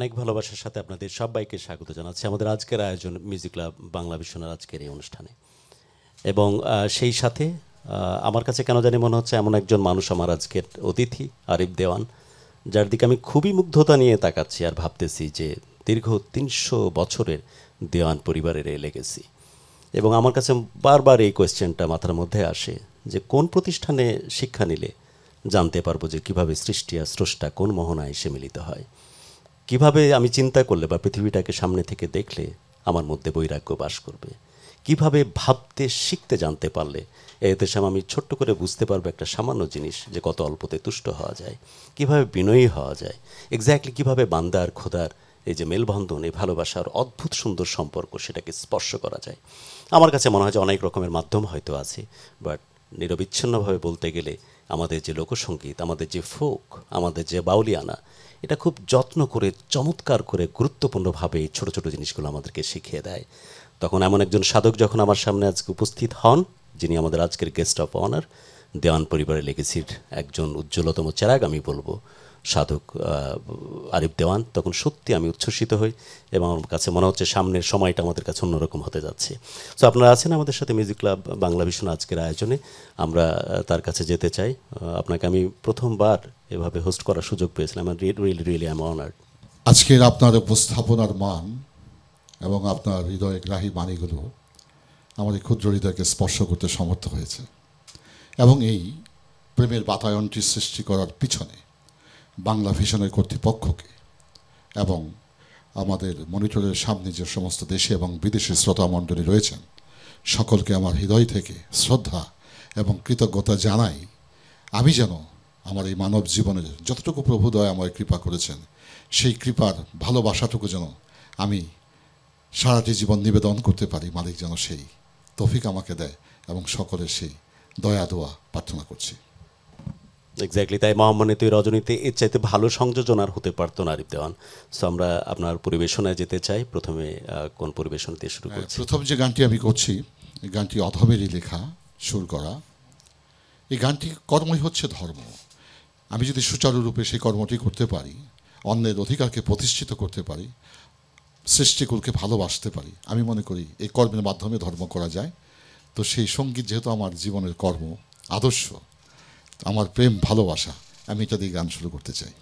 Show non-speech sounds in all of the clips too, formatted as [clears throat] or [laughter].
অনেক ভালোবাসার সাথে আপনাদের সবাইকে স্বাগত জানাচ্ছি আমাদের আজকের আয়োজন মিউজিক ক্লাব বাংলা বিশ্বনাথ আজকের এই অনুষ্ঠানে। এবং সেই সাথে আমার কাছে কেন জানি মনে হচ্ছে এমন একজন মানুষ আমার আজকের অতিথি, আরিফ দেওয়ান, যার দিকে আমি খুবই মুগ্ধতা নিয়ে তাকাচ্ছি আর ভাবতেছি যে দীর্ঘ তিনশো বছরের দেওয়ান পরিবারের এই লেগেছি এবং আমার কাছে বারবার এই কোয়েশ্চেনটা মাথার মধ্যে আসে যে কোন প্রতিষ্ঠানে শিক্ষা নিলে জানতে পারব যে কীভাবে সৃষ্টি আর স্রষ্টা কোন মোহনায় এসে মিলিত হয়। কীভাবে আমি চিন্তা করলে বা পৃথিবীটাকে সামনে থেকে দেখলে আমার মধ্যে বৈরাগ্য বাস করবে? কীভাবে ভাবতে, শিখতে জানতে পারলে? এতে সাম আমি ছোট্ট করে বুঝতে পারব একটা সামান্য জিনিস যে কত অল্পতে তুষ্ট হওয়া যায়। কীভাবে বিনয়ী হওয়া যায়? এক্স্যাক্টলি কীভাবে বান্দার খোদার এই যে মেলবন্ধন, এই ভালোবাসার অদ্ভুত সুন্দর সম্পর্ক সেটাকে স্পর্শ করা যায়। আমার কাছে মনে হয় যে অনেক রকমের মাধ্যম হয়তো আছে বাট নিরবিচ্ছিন্নভাবে বলতে গেলে আমাদের যে লোকসঙ্গীত আমাদের যে ফোক, আমাদের যে বাউলিয়ানা এটা খুব যত্ন করে, চমৎকার করে, গুরুত্বপূর্ণভাবে ছোট ছোট জিনিসগুলো আমাদেরকে শিখিয়ে দেয়। তখন এমন একজন সাধক যখন আমার সামনে আজকে উপস্থিত হন, যিনি আমাদের আজকের গেস্ট অফ অনার দেওয়ান পরিবারের লেগেসির একজন উজ্জ্বলতম চেরাগ, আমি বলব। সাধক আরিফ দেওয়ান, তখন সত্যি আমি উচ্ছ্বসিত হই এবং আমার কাছে মনে হচ্ছে সামনের সময়টা আমাদের কাছে অন্যরকম হতে যাচ্ছে। তো আপনারা আছেন আমাদের সাথে মিউজিক ক্লাব বাংলা ভীষণ আজকের আয়োজনে। আমরা তার কাছে যেতে চাই। আপনাকে আমি প্রথমবার এভাবে হোস্ট করার সুযোগ পেয়েছিলাম। Really really I am honoured আজকের আপনার উপস্থাপনার মান এবং আপনার হৃদয়গ্রাহী বাণীগুলো আমাদের ক্ষুদ্র হৃদয়কে স্পর্শ করতে সমর্থ হয়েছে। এবং এই প্রেমের বাতায়নটি সৃষ্টি করার পিছনে বাংলা ভিশনের কর্তৃপক্ষকে এবং আমাদের মনিটরের সামনে যে সমস্ত দেশে এবং বিদেশি শ্রোতামণ্ডলী রয়েছেন, সকলকে আমার হৃদয় থেকে শ্রদ্ধা এবং কৃতজ্ঞতা জানাই। আমি যেন আমার এই মানব জীবনের যতটুকু প্রভুদয় আমায় কৃপা করেছেন, সেই কৃপার ভালোবাসাটুকু যেন আমি সারাটি জীবন নিবেদন করতে পারি, মালিক যেন সেই তফিক আমাকে দেয় এবং সকলের সেই দয়া দোয়া প্রার্থনা করছি। এক্স্যাক্টলি তাই মহামান্বিত রজনীতে এর চাইতে ভালো সংযোজন আর হতে পারতো না আরিফ দেওয়ান। সো আমরা আপনার পরিবেশনায় যেতে চাই। প্রথমে কোন পরিবেশন দিয়ে শুরু করছি? প্রথম যে গানটি আমি করছি এই গানটি অধমেরই লেখা সুর করা। এই গানটি কর্মই হচ্ছে ধর্ম। আমি যদি সুচারুরূপে সেই কর্মটি করতে পারি অন্যের অধিকারকে প্রতিষ্ঠিত করতে পারি সৃষ্টিকুলকে ভালোবাসতে পারি আমি মনে করি এই কর্মের মাধ্যমে ধর্ম করা যায়। তো সেই সংগীত যেহেতু আমার জীবনের কর্ম আদর্শ আমার প্রেম ভালোবাসা আমি এটা দিয়ে গান শুরু করতে চাই।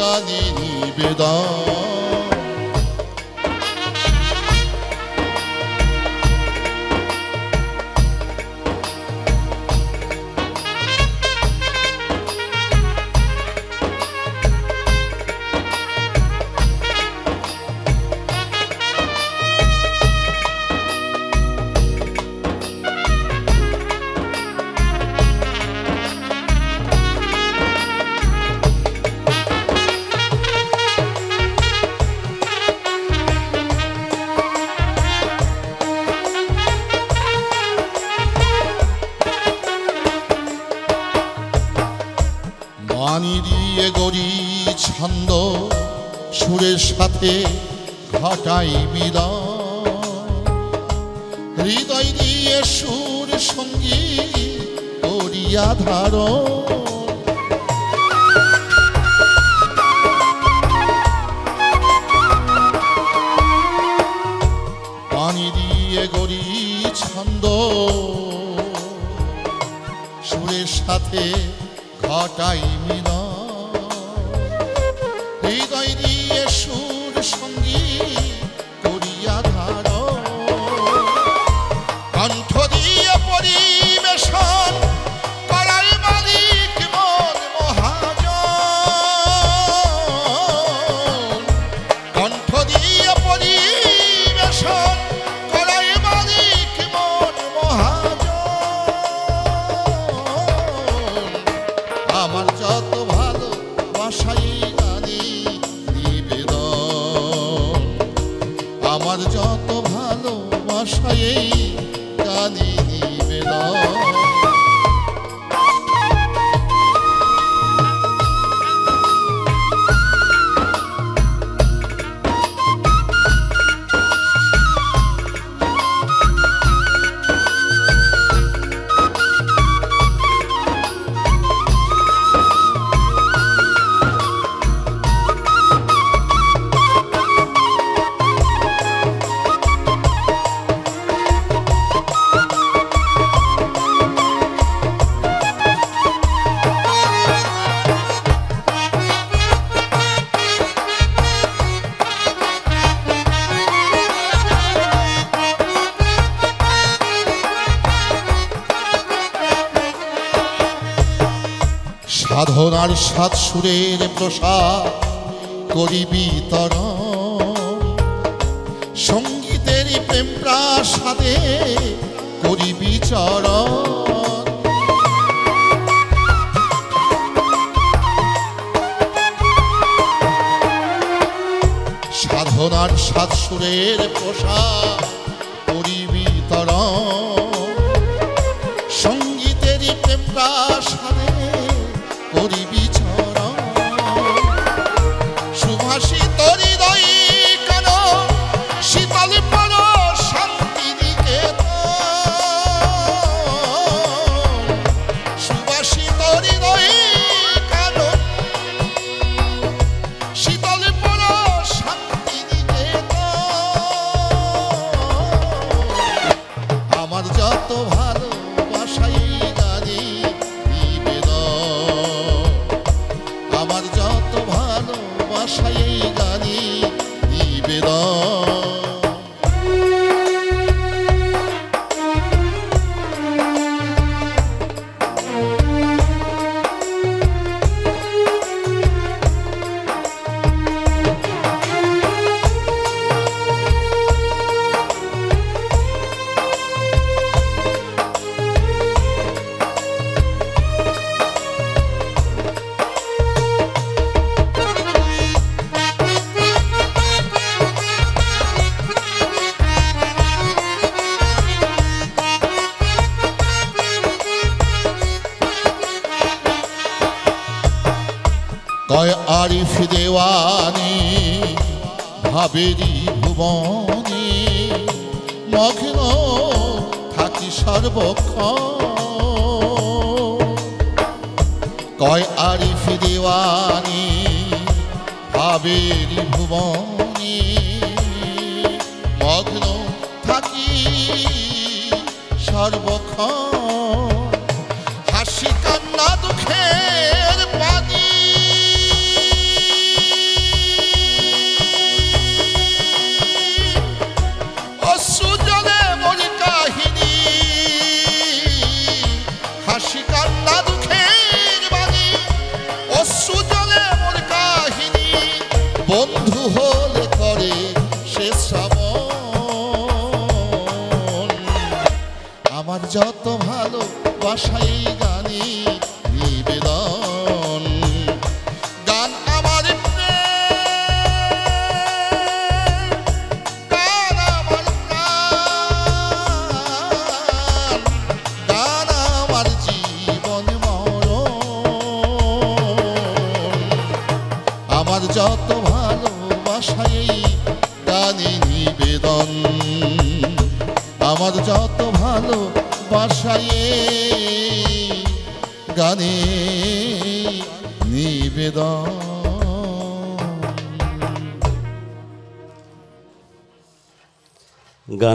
গানে নিবেদন ভালোবাসায় ধরার সাত সুরের প্রসাদ করিবি তর। সঙ্গীতের প্রেম প্রাসাদে করিবি চরণ সাধনার সাত সুরের প্রসাদ Medi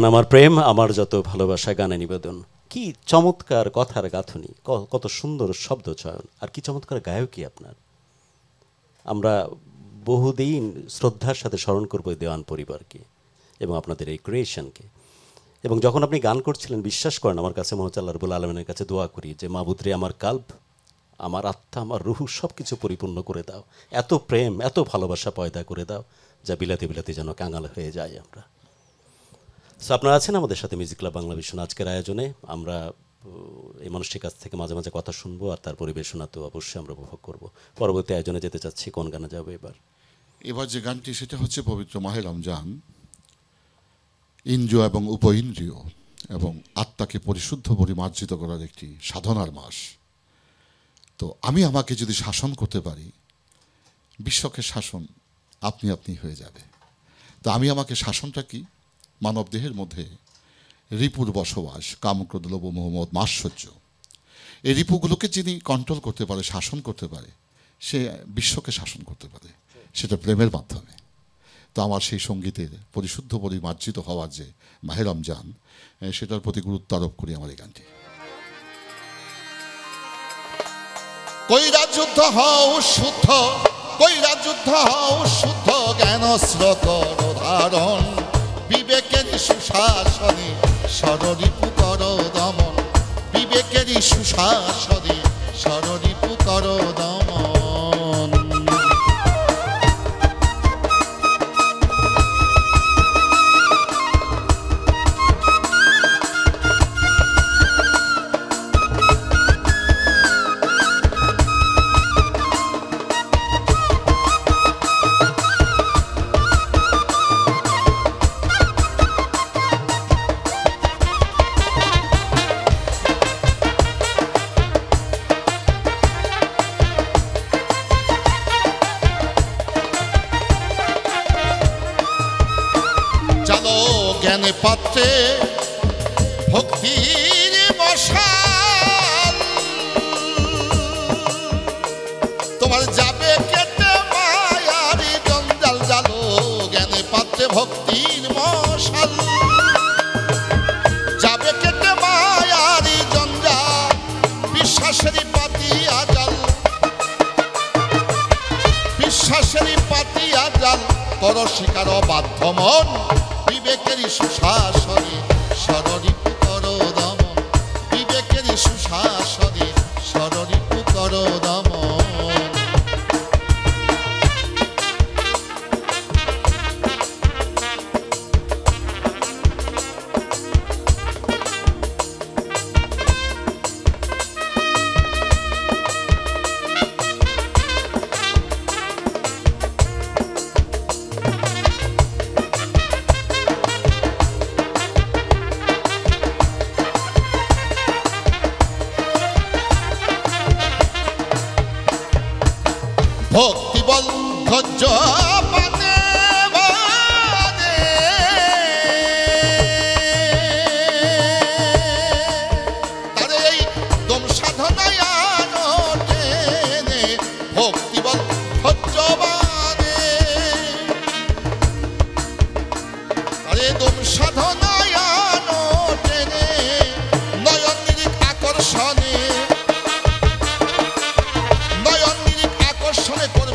আমার প্রেম, আমার যত ভালোবাসা, গানে নিবেদন। কি চমৎকার কথার গাঁথনি কত সুন্দর শব্দ চয়ন। আর কি চমৎকার গায়কই আপনার। আমরা বহুদিন শ্রদ্ধার সাথে স্মরণ করব দেওয়ান পরিবারকে এবং আপনাদের এই ক্রিয়েশনকে এবং যখন আপনি গান করছিলেন, বিশ্বাস করেন, আমার কাছে আল্লাহ রবুল আলমিনের কাছে দোয়া করি যে মাবুদ্রে আমার কাল্প, আমার আত্মা, আমার রুহু সব কিছু পরিপূর্ণ করে দাও। এত প্রেম, এত ভালোবাসা পয়দা করে দাও, যা বিলাতে বিলাতে যেন কাঙাল হয়ে যায় আমরা। সো আপনারা আছেন আমাদের সাথে মিউজিক ক্লাব বাংলা ভীষণ আজকের আয়োজনে। আমরা এই মানুষটির কাছ থেকে মাঝে মাঝে কথা শুনব আর তার পরিবেশনা তো অবশ্যই আমরা উপভোগ করব। পরবর্তী আয়োজনে যেতে চাচ্ছি, কোন গানে যাব এবার? এবার যে গানটি, সেটা হচ্ছে পবিত্র মাহে রমজান। ইন্দ্রিয় এবং উপ ইন্দ্রিয় এবং আত্মাকে পরিশুদ্ধ পরিমার্জিত করার একটি সাধনার মাস। তো আমি আমাকে যদি শাসন করতে পারি, বিশ্বকে শাসন আপনি আপনি হয়ে যাবে। তো আমি আমাকে শাসনটা কি? মানব দেহের মধ্যে রিপুর বসবাস, কামক্রোধ, লোভ, মোহাম্মদ মাশ্চর্য এই রিপুগুলোকে যিনি কন্ট্রোল করতে পারে, শাসন করতে পারে, সে বিশ্বকে শাসন করতে পারে, সেটা প্রেমের মাধ্যমে। তো আমার সেই সঙ্গীতের পরিশুদ্ধ পরিমার্জিত হওয়ার যে মাহে রমজান সেটার প্রতি গুরুত্ব আরোপ করি আমার এই গানটি। কইরা যুদ্ধ হও শুদ্ধ যুদ্ধ হও শুদ্ধ জ্ঞান স্রোত ধারণ বিবেকের সুশাসনে সররিপু কর দমন। বিবেকের সুশাসনে সররিপু কর দমন।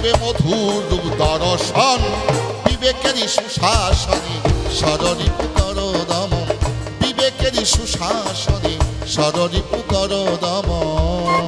করবে মধুর রূপ দর্শন বিবেকেরই সুশাসনে সরণি পুতর দমন বিবেকেরই সুশাসনে সরণি পুতর দমন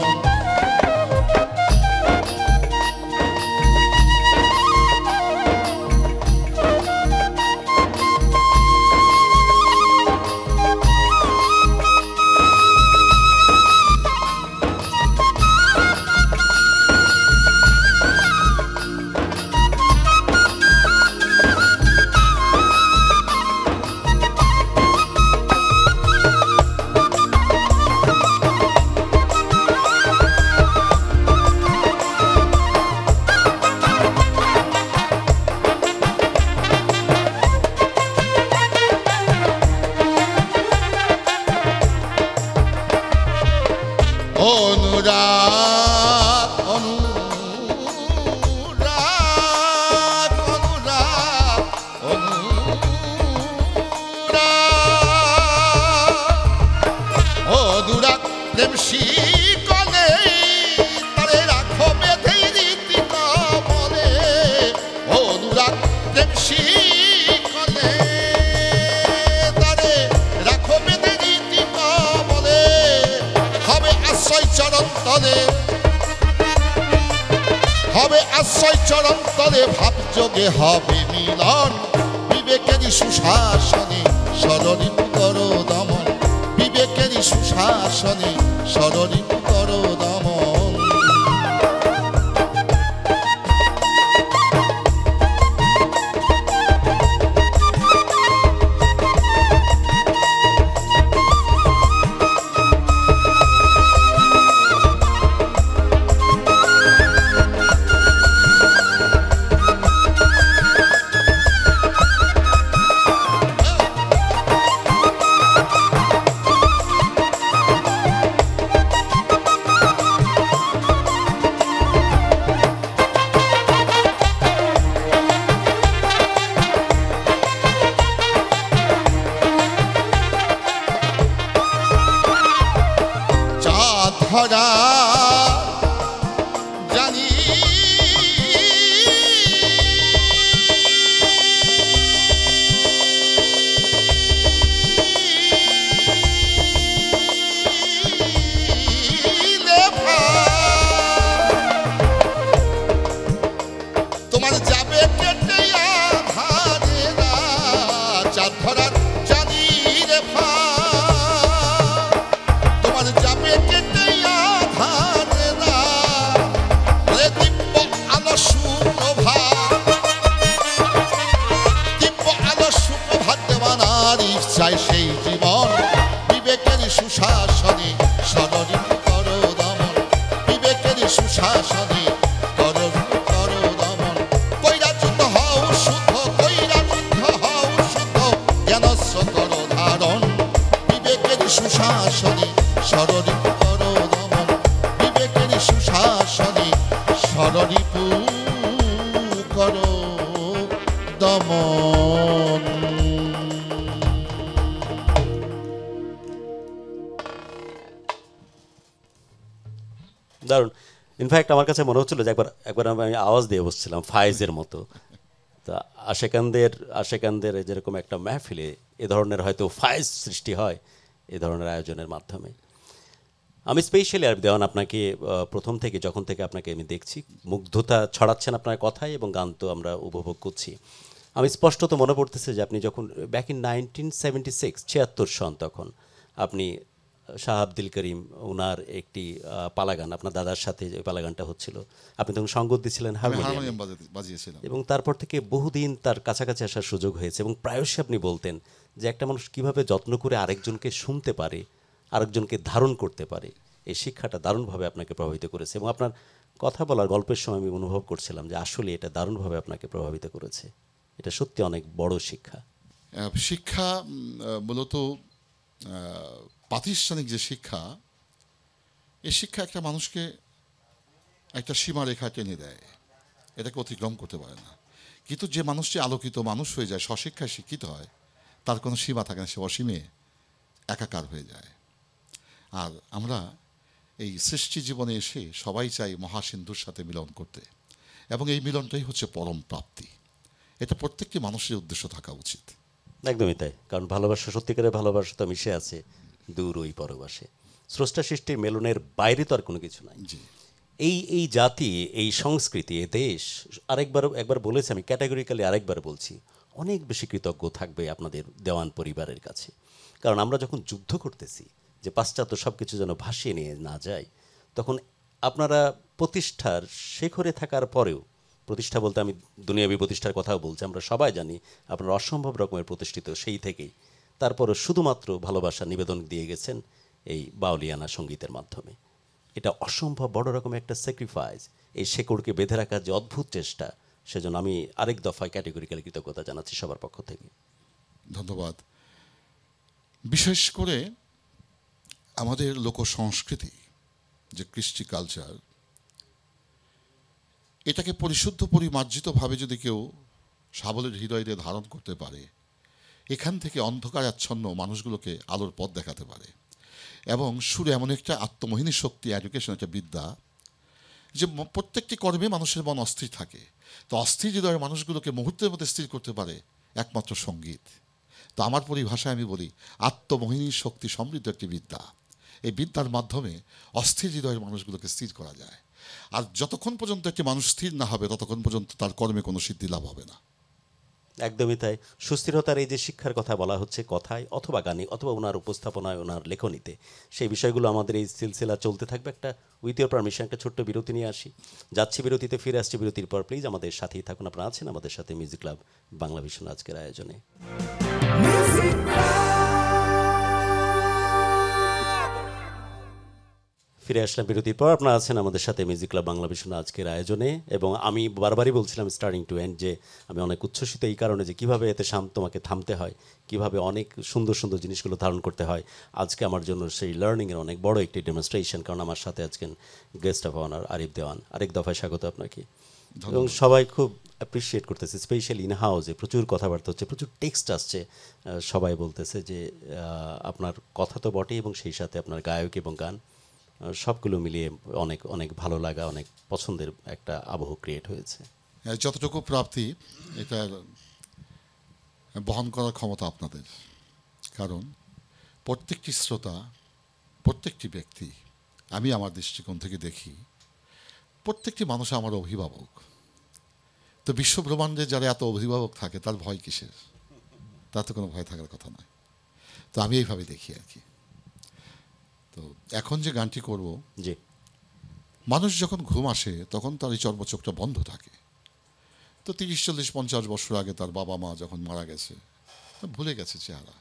ইনফ্যাক্ট আমার কাছে মনে হচ্ছিল যে একবার একবার আমি আওয়াজ দিয়ে বসছিলাম ফায়েজের মতো। তা আশেকানদের আশেকানদের যেরকম একটা মেহফিলে এ ধরনের হয়তো ফায়েজ সৃষ্টি হয় এ ধরনের আয়োজনের মাধ্যমে। আমি স্পেশালি আর দেওয়ান, আপনাকে প্রথম থেকে, যখন থেকে আপনাকে আমি দেখছি, মুগ্ধতা ছড়াচ্ছেন আপনার কথায় এবং গান তো আমরা উপভোগ করছি। আমি স্পষ্টত মনে পড়তেছে যে আপনি যখন back in nineteen seventy six ছিয়াত্তর সন তখন, আপনি শাহ আব্দুল করিম ওনার একটি পালাগান আপনার দাদার সাথে যে পালাগানটা হচ্ছিল। আপনি তখন সঙ্গত দিচ্ছিলেন হারমোনিয়াম। বাজিয়েছিলাম। এবং তারপর থেকে বহুদিন তার কাছাকাছি আসার সুযোগ হয়েছে এবং প্রায়শই আপনি বলতেন যে একটা মানুষ কীভাবে যত্ন করে আরেকজনকে শুনতে পারে আরেকজনকে ধারণ করতে পারে এই শিক্ষাটা দারুণভাবে আপনাকে প্রভাবিত করেছে এবং আপনার কথা বলার গল্পের সময় আমি অনুভব করছিলাম যে আসলে এটা দারুণভাবে আপনাকে প্রভাবিত করেছে। এটা সত্যি অনেক বড় শিক্ষা। শিক্ষা মূলত প্রাতিষ্ঠানিক যে শিক্ষা এই শিক্ষা একটা মানুষকে একটা সীমারেখা টেনে দেয়। এটাকে অতিক্রম করতে পারে না। কিন্তু যে মানুষটি আলোকিত মানুষ হয়ে যায়, স্বশিক্ষায় শিক্ষিত হয়, তার কোনো সীমা থাকে না, সে অসীমে একাকার হয়ে যায়। আর আমরা এই সৃষ্টি জীবনে এসে সবাই চাই মহাসিন্ধুর সাথে মিলন করতে। এবং এই মিলনটাই হচ্ছে পরম প্রাপ্তি। এটা প্রত্যেকটি মানুষের উদ্দেশ্য থাকা উচিত। একদমই তাই। কারণ ভালোবাসা সত্যিকারের ভালোবাসা তো মিশে আছে। দূর ওই পরবাসে স্রষ্টা সৃষ্টির মেলনের বাইরে তো আর কোনো কিছু নাই। এই এই জাতি এই সংস্কৃতি এ দেশ আরেকবার একবার বলেছি আমি ক্যাটাগরিক্যালি আরেকবার বলছি অনেক বেশি কৃতজ্ঞ থাকবে আপনাদের দেওয়ান পরিবারের কাছে। কারণ আমরা যখন যুদ্ধ করতেছি যে পাশ্চাত্য সব কিছু যেন ভাসিয়ে নিয়ে না যায় তখন আপনারা প্রতিষ্ঠার শেখরে থাকার পরেও প্রতিষ্ঠা বলতে আমি দুনিয়াবী প্রতিষ্ঠার কথাও বলছি আমরা সবাই জানি আপনারা অসম্ভব রকমের প্রতিষ্ঠিত সেই থেকেই তারপরে শুধুমাত্র ভালোবাসা নিবেদন দিয়ে গেছেন এই বাউলিয়ানা সঙ্গীতের মাধ্যমে। এটা অসম্ভব বড় রকমের একটা স্যাক্রিফাইস এই শেকড়কে বেঁধে রাখার যে অদ্ভুত চেষ্টা, সেজন্য আমি আরেক দফায় ক্যাটেগরিক্যালি কৃতজ্ঞতা জানাচ্ছি সবার পক্ষ থেকে। ধন্যবাদ। বিশেষ করে আমাদের লোক সংস্কৃতি যে কৃষ্টি কালচার এটাকে পরিশুদ্ধ পরিমার্জিতভাবে যদি কেউ সাবলের হৃদয়ে ধারণ করতে পারে এখান থেকে অন্ধকার আচ্ছন্ন মানুষগুলোকে আলোর পথ দেখাতে পারে। এবং সুর এমন একটা আত্মমোহিনী শক্তি এডুকেশন একটা বিদ্যা, যে প্রত্যেকটি কর্মে মানুষের মন অস্থির থাকে। তো অস্থির হৃদয়ের মানুষগুলোকে মুহূর্তের মধ্যে স্থির করতে পারে একমাত্র সংগীত। তো আমার পরিভাষায় আমি বলি, আত্মমোহিনী শক্তি সমৃদ্ধ একটি বিদ্যা। এই বিদ্যার মাধ্যমে অস্থির হৃদয়ের মানুষগুলোকে স্থির করা যায়। আর যতক্ষণ পর্যন্ত একটি মানুষ স্থির না হবে, ততক্ষণ পর্যন্ত তার কর্মে কোনো সিদ্ধি লাভ হবে না। একদমই তাই। সুস্থিরতার এই যে শিক্ষার কথা বলা হচ্ছে, কথায় অথবা গানে, অথবা ওনার উপস্থাপনায়, ওনার লেখনীতে, সেই বিষয়গুলো আমাদের এই সিলসিলা চলতে থাকবে। একটা উইথ ইউর পারমিশন একটা ছোট্ট বিরতি নিয়ে আসি। যাচ্ছি বিরতিতে, ফিরে আসছি বিরতির পর। প্লিজ আমাদের সাথেই থাকুন। আপনারা আছেন আমাদের সাথে মিউজিক ক্লাব বাংলা ভীষণ আজকের আয়োজনে। ফিরে আসলাম বিরতির পর। আপনারা আছেন আমাদের সাথে মিউজিক ক্লাব বাংলা ভীষণ আজকের আয়োজনে। এবং আমি বারবারই বলছিলাম স্টার্টিং টু এন্ড যে আমি অনেক উচ্ছ্বসিত এই কারণে যে কীভাবে এতে শান্ত তোমাকে থামতে হয় কীভাবে অনেক সুন্দর সুন্দর জিনিসগুলো ধারণ করতে হয় আজকে আমার জন্য সেই লার্নিংয়ের অনেক বড় একটি ডেমনস্ট্রেশন কারণ আমার সাথে আজকে guest of honour Arif Dewan. আরেক দফায় স্বাগত আপনাকে। এবং সবাই খুব অ্যাপ্রিসিয়েট করতেছে স্পেশালি ইন হাউসে প্রচুর কথাবার্তা হচ্ছে প্রচুর টেক্সট আসছে। সবাই বলতেছে যে আপনার কথা তো বটেই এবং সেই সাথে আপনার গায়ক এবং গান। সবগুলো মিলিয়ে অনেক অনেক ভালো লাগা অনেক পছন্দের একটা আবহ ক্রিয়েট হয়েছে। হ্যাঁ, যতটুকু প্রাপ্তি এটা বহন করার ক্ষমতা আপনাদের। কারণ প্রত্যেকটি শ্রোতা প্রত্যেকটি ব্যক্তি আমি আমার দৃষ্টিকোণ থেকে দেখি প্রত্যেকটি মানুষ আমার অভিভাবক। তো বিশ্বব্রহ্মাণ্ডে যারা এত অভিভাবক থাকে তার ভয় কিসের? তার তো কোনো ভয় থাকার কথা নয়। তো আমি এইভাবে দেখি আর কি। তো এখন যে গানটি করব জি। মানুষ যখন ঘুম আসে তখন তার এই চর্মচোখটা বন্ধ থাকে। তো তিরিশ চল্লিশ পঞ্চাশ বছর আগে তার বাবা মা যখন মারা গেছে ভুলে গেছে চেহারা।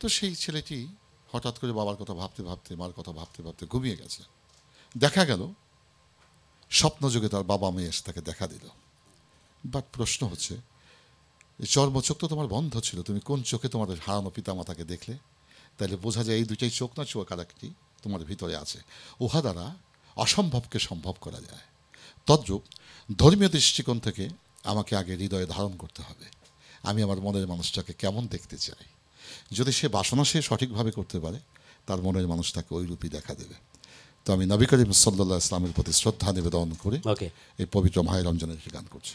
তো সেই ছেলেটি হঠাৎ করে বাবার কথা ভাবতে ভাবতে মার কথা ভাবতে ভাবতে ঘুমিয়ে গেছে। দেখা গেল স্বপ্নযোগে তার বাবা মেয়ে এসে তাকে দেখা দিল। বাট প্রশ্ন হচ্ছে এই চর্মচোখ তো তোমার বন্ধ ছিল তুমি কোন চোখে তোমাদের হারানো পিতামাতাকে দেখলে? তাহলে বোঝা যায় এই দুইটাই চোখ না চোখ আর একটি তোমার ভিতরে আছে। উহা দ্বারা অসম্ভবকে সম্ভব করা যায়। তদ্রূপ ধর্মীয় দৃষ্টিকোণ থেকে আমাকে আগে হৃদয়ে ধারণ করতে হবে। আমি আমার মনের মানুষটাকে কেমন দেখতে চাই? যদি সে বাসনা সে সঠিকভাবে করতে পারে তার মনের মানুষ তাকে ওই রূপই দেখা দেবে। তো আমি নবী করিম সাল্লাহ ইসলামের প্রতি শ্রদ্ধা নিবেদন করে এই পবিত্র মাহের রঞ্জনের গান করছি।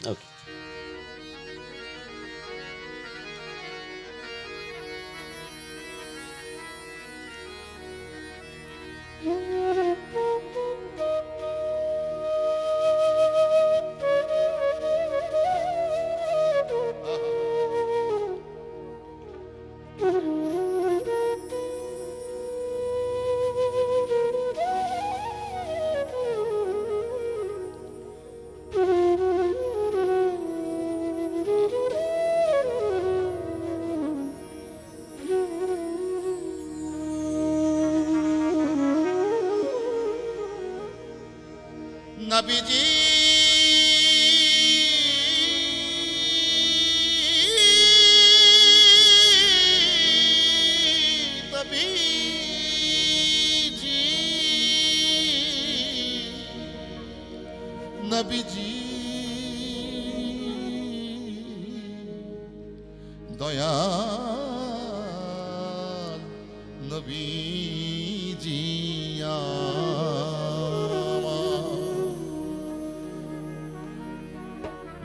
আমার।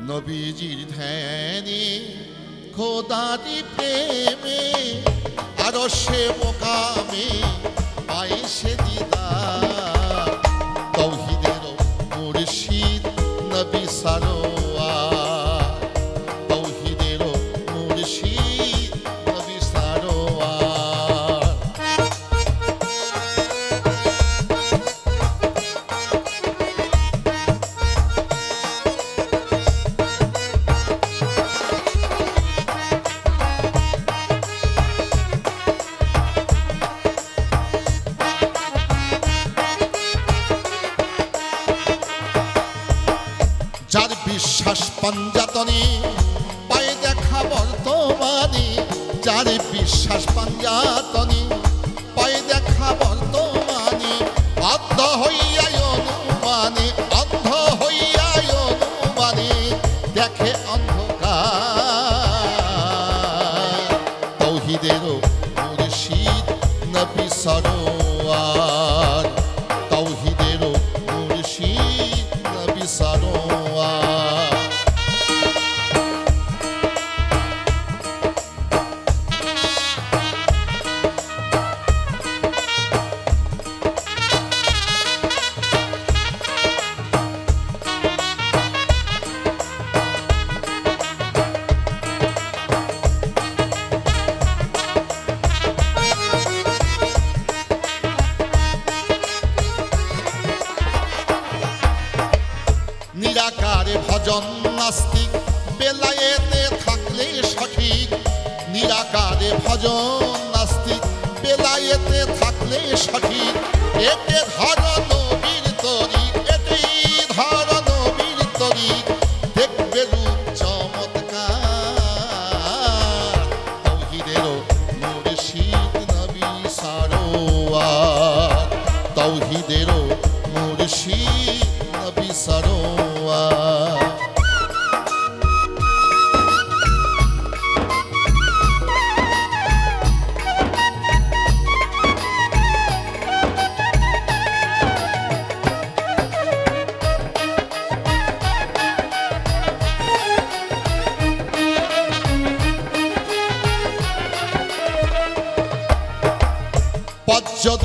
নবীজির ধ্যানে খোদাদি প্রেমে আরও সে মোকামে পায়ে সে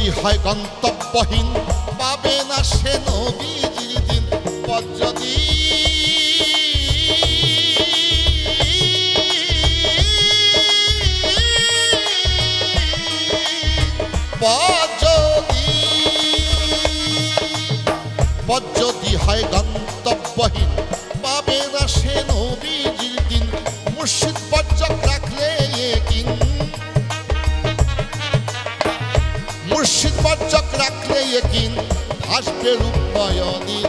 যদি হয় গন্তব্যহীন পাবে না সে নদী দিন যদি পথ যদি হয় গন্তব্যহীন রাখলে একিন রূপ রূপনয়নী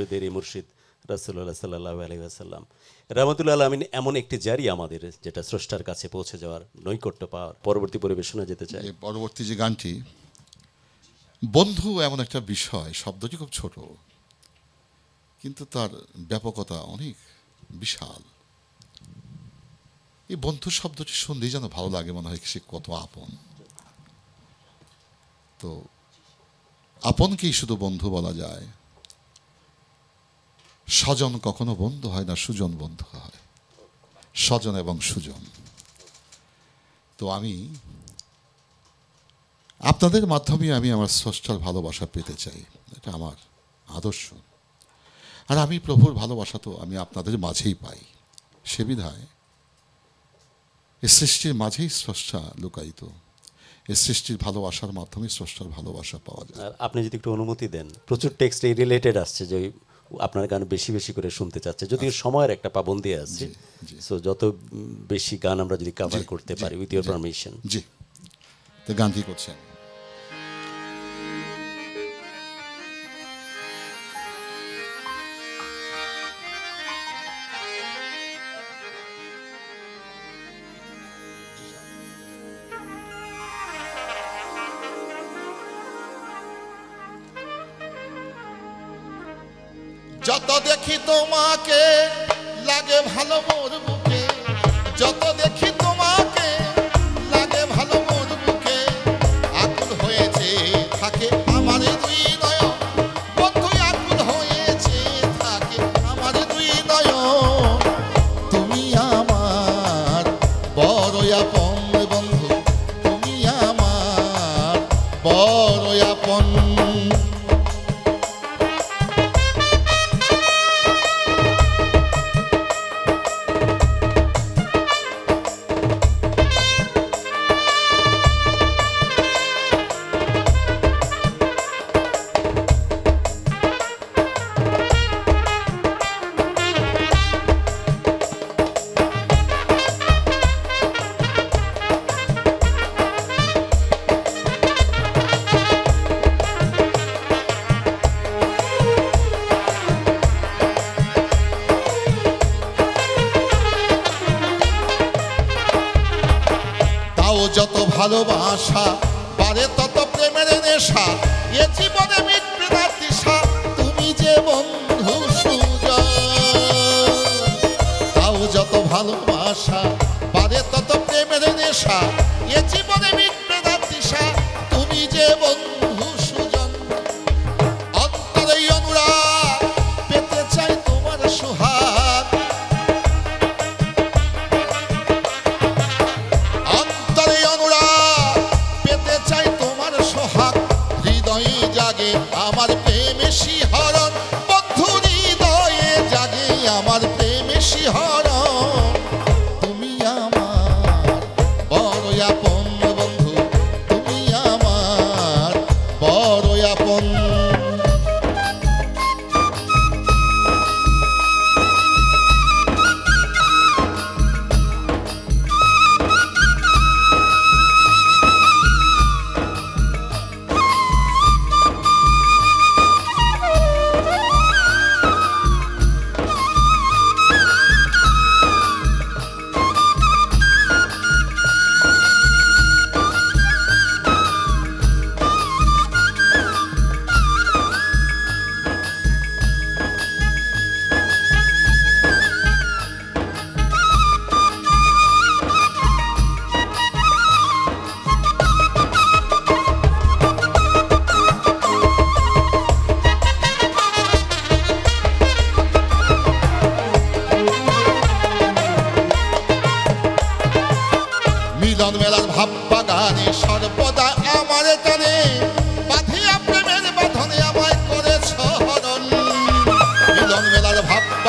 তাহিদের এই মুর্শিদ রাসুল্লাহ সাল্লাহ আলহি আসাল্লাম রহমতুল্লাহ আলমিন এমন একটি জারি আমাদের যেটা স্রষ্টার কাছে পৌঁছে যাওয়ার নৈকট্য পাওয়ার পরবর্তী পরিবেশনা যেতে চাই পরবর্তী যে গানটি, বন্ধু এমন একটা বিষয়, শব্দটি খুব ছোট, কিন্তু তার ব্যাপকতা অনেক বিশাল। এই বন্ধু শব্দটি শুনলেই যেন ভালো লাগে, মনে হয় সে কত আপন। তো, আপনকেই শুধু বন্ধু বলা যায়। স্বজন কখনো বন্ধু হয় না, সুজন বন্ধু হয়। স্বজন এবং সুজন। তো আমি, আপনাদের মাধ্যমে আমি আমার স্রষ্টার ভালোবাসা পেতে চাই। এটা আমার আদর্শ। আর আমি প্রভুর ভালোবাসা তো আমি আপনাদের মাঝেই পাই। সে বিধায় এ সৃষ্টির মাঝেই স্রষ্টা লুকায়িত। এ সৃষ্টির ভালোবাসার মাধ্যমে স্রষ্টার ভালোবাসা পাওয়া যায়। আপনি যদি একটু অনুমতি দেন, প্রচুর টেক্সট এই রিলেটেড আসছে যে আপনার গান বেশি বেশি করে শুনতে চাচ্ছে। যদিও সময়ের একটা পাবন্দি আছে। সো যত বেশি গান আমরা যদি কভার করতে পারি উইথ ইউর। পারমিশন জি। তো গান কি করছেন? যত দেখি তোমাকে লাগে ভালো মোর বুকে। যত দেখি ভাষা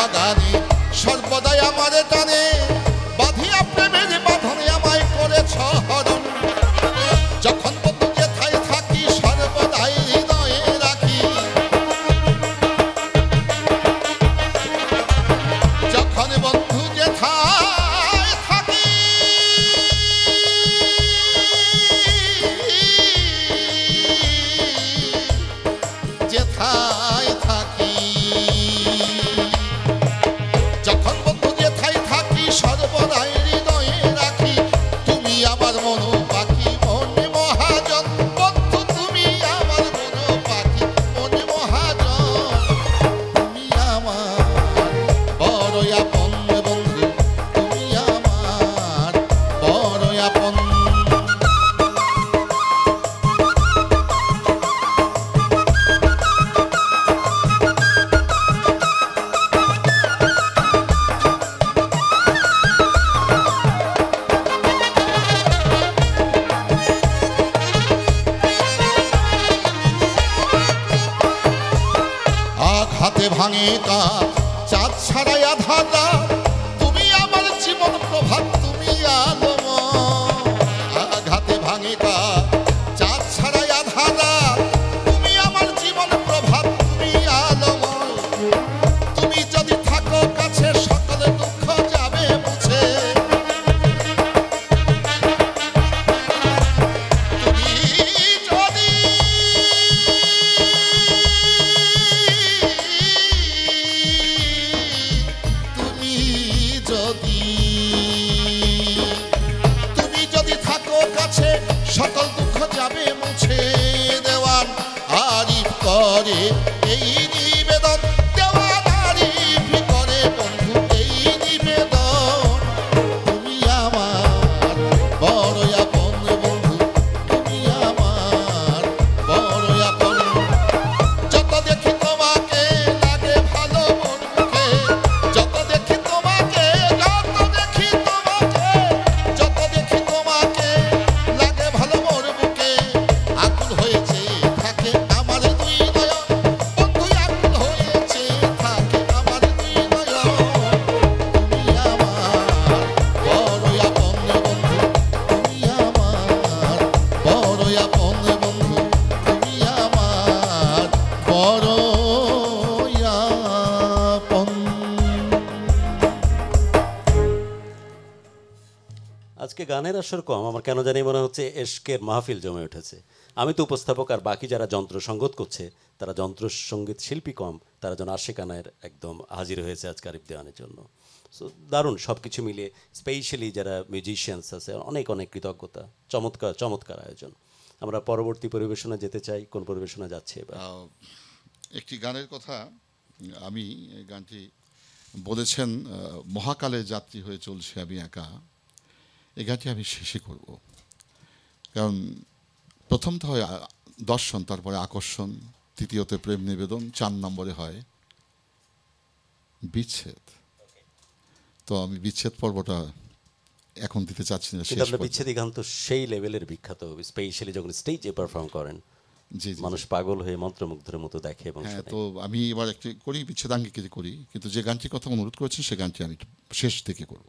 pagani গানের আসর কম, আমার কেন জানি মনে হচ্ছে এশকের মাহফিল জমে উঠেছে। আমি তো উপস্থাপক আর বাকি যারা যন্ত্র সঙ্গত করছে, তারা যন্ত্র সংগীত শিল্পী কম, তারা যেন আশেকানায় একদম হাজির হয়েছে আজকে আরিফ দেওয়ানের জন্য। সো দারুণ সব কিছু মিলিয়ে স্পেশালি যারা মিউজিশিয়ানস আছে, অনেক অনেক কৃতজ্ঞতা, চমৎকার চমৎকার আয়োজন। আমরা পরবর্তী পরিবেশনা যেতে চাই, কোন পরিবেশনা যাচ্ছে এবার? একটি গানের কথা আমি গানটি বলেছেন মহাকালে যাত্রী হয়ে চলছে আমি একা। এই গানটি আমি শেষে করব। কারণ প্রথমটা হয় দর্শন তারপরে আকর্ষণ তৃতীয়তে প্রেম নিবেদন চার নম্বরে হয় বিচ্ছেদ। তো আমি বিচ্ছেদ পর্বটা এখন দিতে চাচ্ছি না কিন্তু আপনার বিচ্ছেদী গান তো সেই লেভেলের বিখ্যাত স্পেশালি যখন স্টেজে পারফর্ম করেন। জি মানুষ পাগল হয়ে মন্ত্রমুগ্ধের মতো দেখে এবং হ্যাঁ তো আমি এবার একটি করি বিচ্ছেদাঙ্গিকে করি কিন্তু যে গানটির কথা অনুরোধ করেছেন সে গানটি আমি শেষ থেকে করব।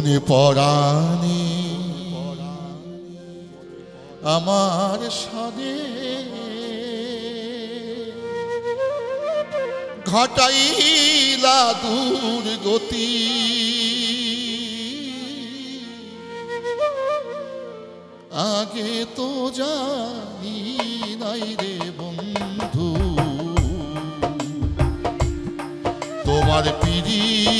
কোন পরাণে, আমার সাদে ঘটাইলা দূর গতি, আগে তো জানি নাই রে বন্ধু, তোমার পিড়িতে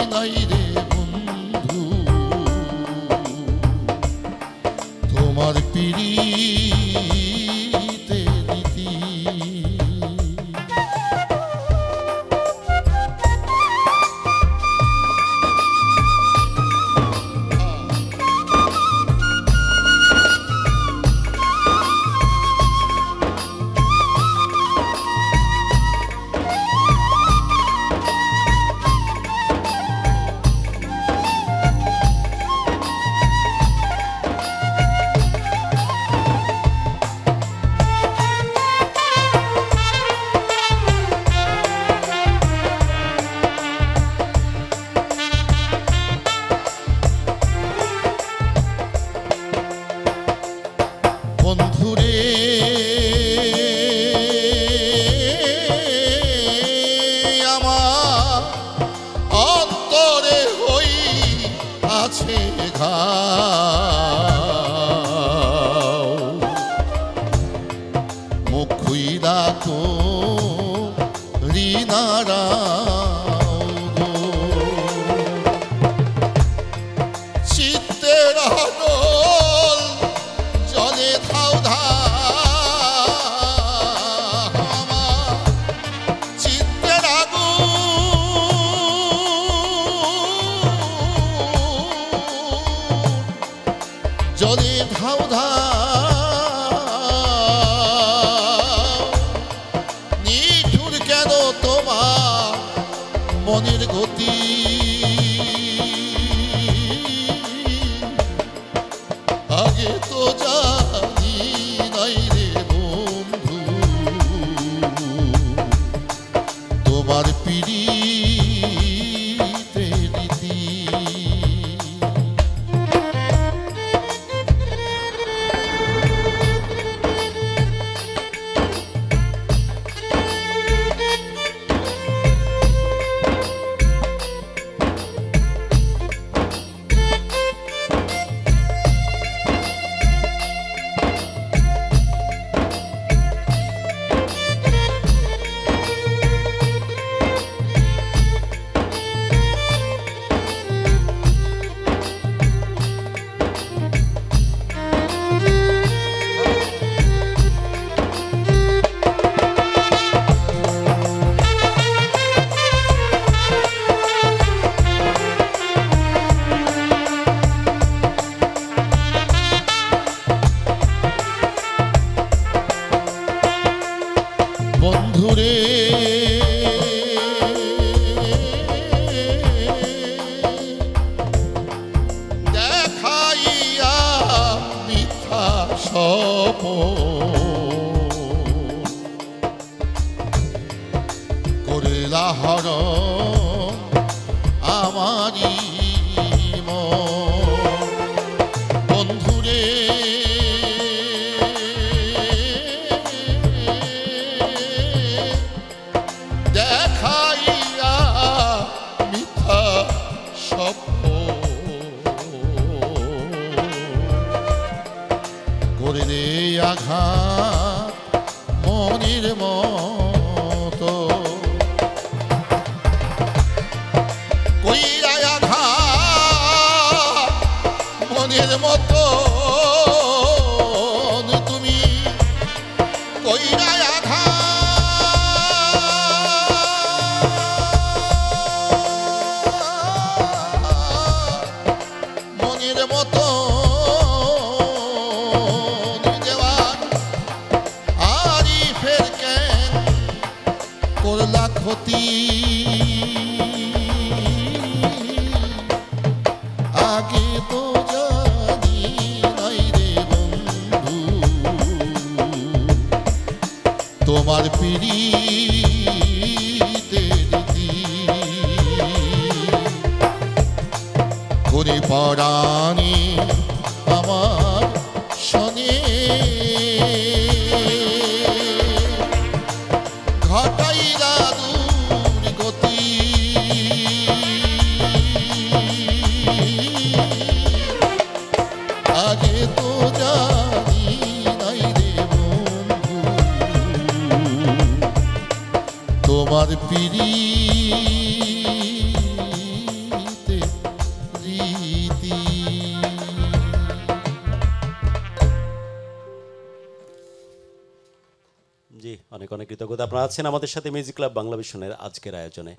জানি নাই রে তোমার জি অনেক অনেক কৃতজ্ঞতা। আপনারা আছেন আমাদের সাথে মিউজিক ক্লাব বাংলা ভিশনের আজকের আয়োজনে।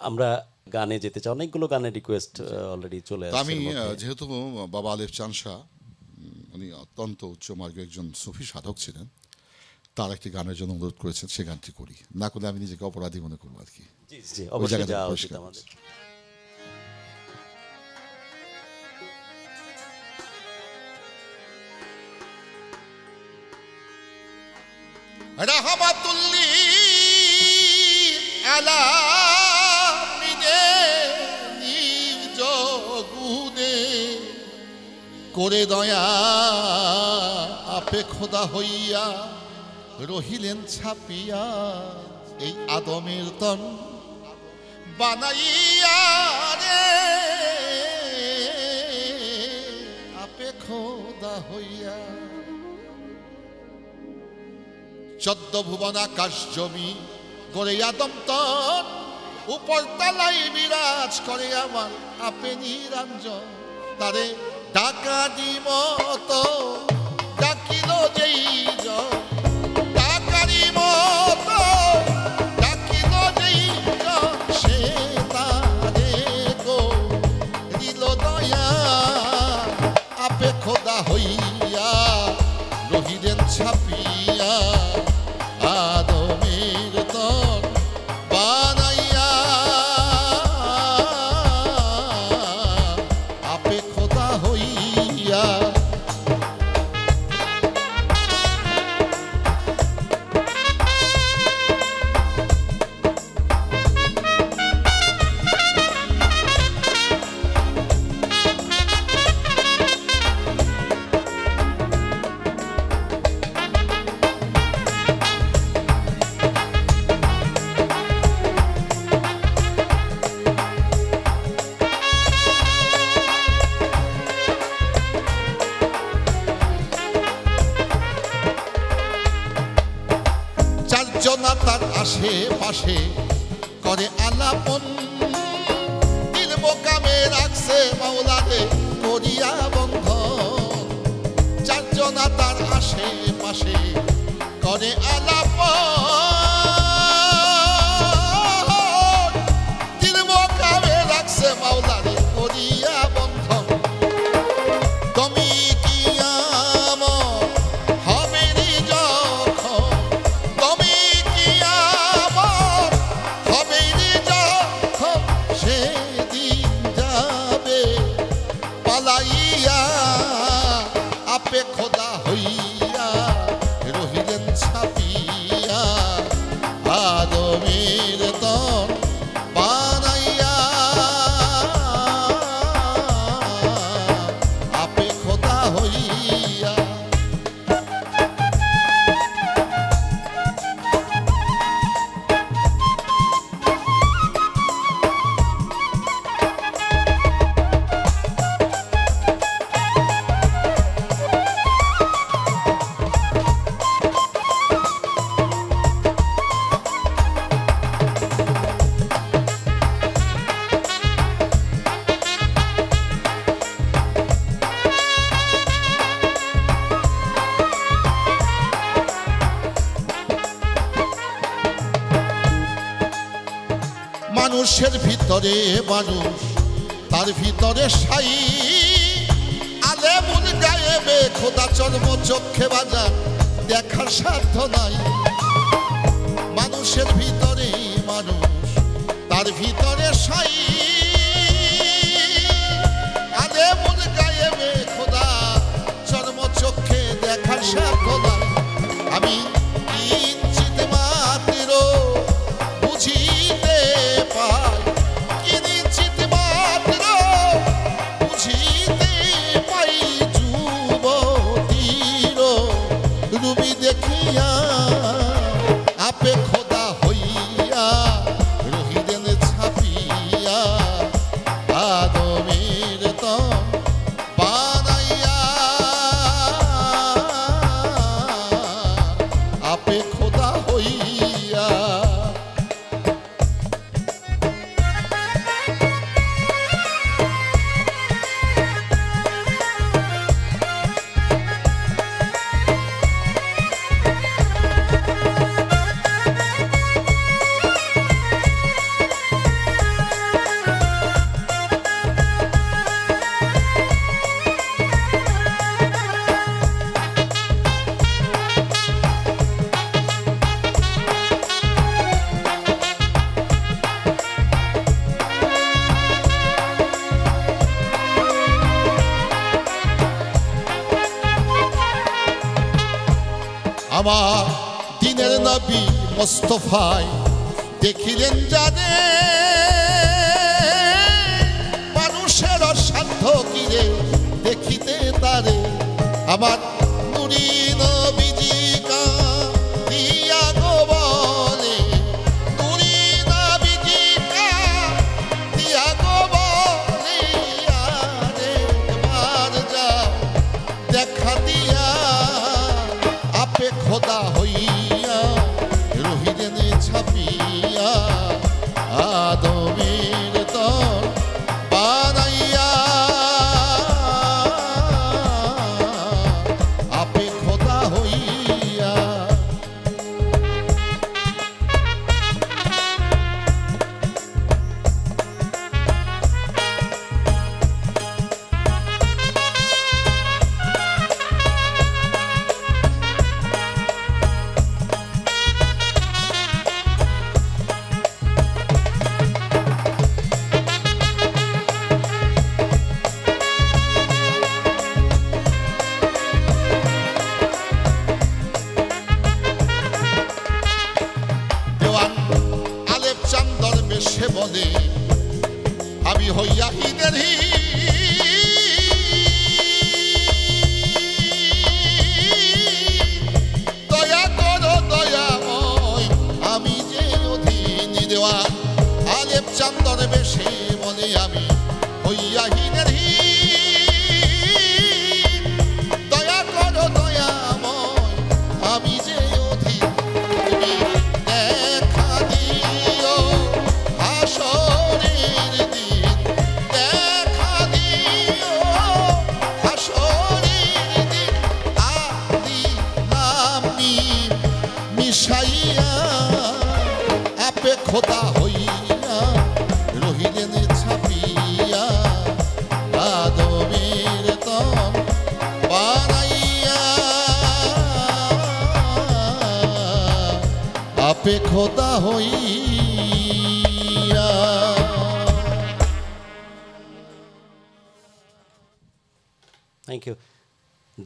আমরা গানে যেতে চাই অনেকগুলো গানের রিকোয়েস্ট অলরেডি চলে আসছে আমি যেহেতু বাবা আলেফ চানসা উনি অত্যন্ত উচ্চ মার্গের একজন সুফি সাধক ছিলেন তার একটি গানের জন্য অনুরোধ করেছেন সে গানটি করি। না করলে আমি নিজেকে অপরাধী মনে করব আর কি রহমাতুল্লি করে দয়া আপে খোদা হইয়া রহিলেন ছাপিয়া এই আদমের তন বানাইয়া রে। আপে খোদা হইয়া। চদ্দ ভুবন আকাশ জমি করে আদম তন, উপর তালাই বিরাজ করে আমার আপে নিরঞ্জন। তারে ডাকা দি তো, ডাকিল যেই জন। জনা তার আশেপাশে করে আলাপন। দিল মোকামে রাখছে মাওলারে করিয়া বন্ধ। চারজনা তার আশেপাশে করে আলাপন। बाजू of high.